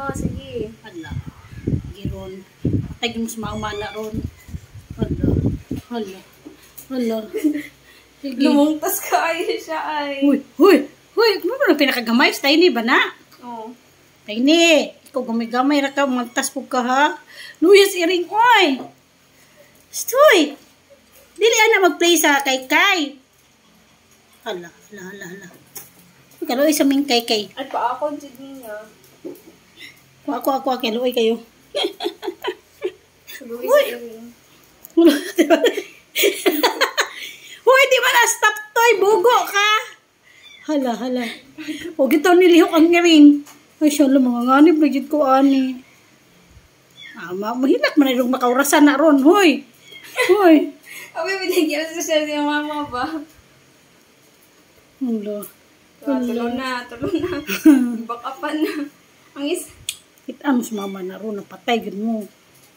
mama, sige. Hala. Giron. Patay mo sa mga na ron. Hala. Hala. Hala. Sige. Lumungtas ka ay siya ay. Huy, huy, huy. Kung mo na pinakagamay, sa tiny ba na? Oh. Tiny. Ikaw gamay-gamay ra ka, magtas po ka ha. Luyas iring, oy. Stoy. Dili ana mag-play sa kay-kay. Hala, hala, hala, hala. Kaluoy sa ming kay-kay. At pa ako dyan niya. Ako, ako, ako, kaluoy kayo. Luis Uy. Hoy, di ba na-stop toy? Bugo ka! Hala, hala. Huwag ito nilihok ang ring. Ay, siya lang, mga nganib, legit ko ani. Ah, ma mahilak man na makaurasan na ron. Hoy! Hoy! Abi, binigyan sa siya si mama ba? Hala. Ah, Tulo na, tulo na. Bakapan na. Ang is... Kita mo sa mama na ron, napatay gid mo.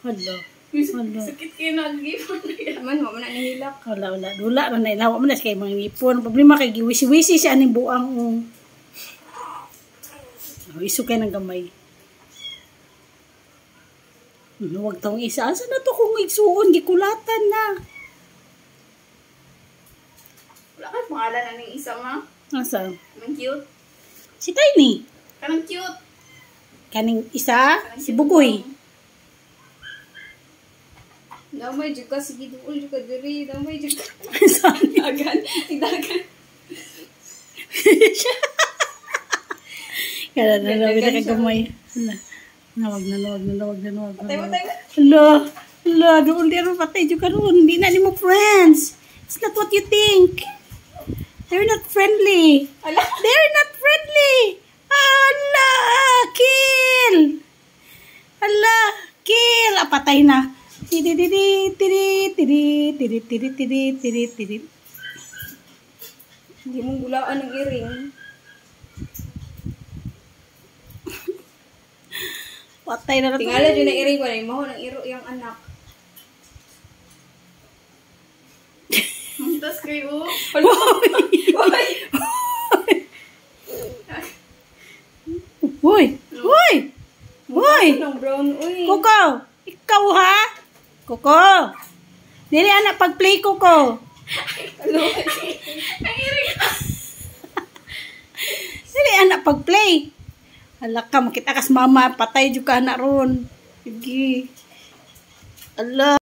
Hala. Hala. Sakit kayo nag-ipon na yan. Man, mama na nihilak. Wala, wala. Dula na nailawa mo na kay mga ngipon. Ang Problema kay giwisi-wisi siya aning buang. Um. Oh, iso kay ng gamay. Huwag taong isa. Asa na to kung igsuon? Gikulatan na. Wala kayo pangalan na ng isa ma. Asa? Ang cute. Si Tiny. Kanang cute. Kaning isa, si Bugoy. Damay jud ka sige duol jud ka diri, damay jud ka. Saan? Dagan, dagan. Kaya na Dagan na kagamay. Nawag na, nawag na, nawag na, nawag na. Patay mo tayo. Hala. Hala. Doon di rin patay. Ka ron. Hindi na mo friends. It's not what you think. They're not friendly. They're not friendly. Hala. Kill. Ah, patay na. Tiri tiri tiri tiri tiri tiri tiri tiri tiri. Hindi mo gulaan ng iring. Patay na na to. Tingala dyan na iring ko na imaho ng iro yung anak. Muntas kayo. Uy. Hoy! Hoy! Ng brown, uy. Koko! Ikaw ha? Koko! Dili anak pag-play Koko. Dili anak pag-play. Hala ka, makita kas mama, patay jud ka na ron. Sige. Ala.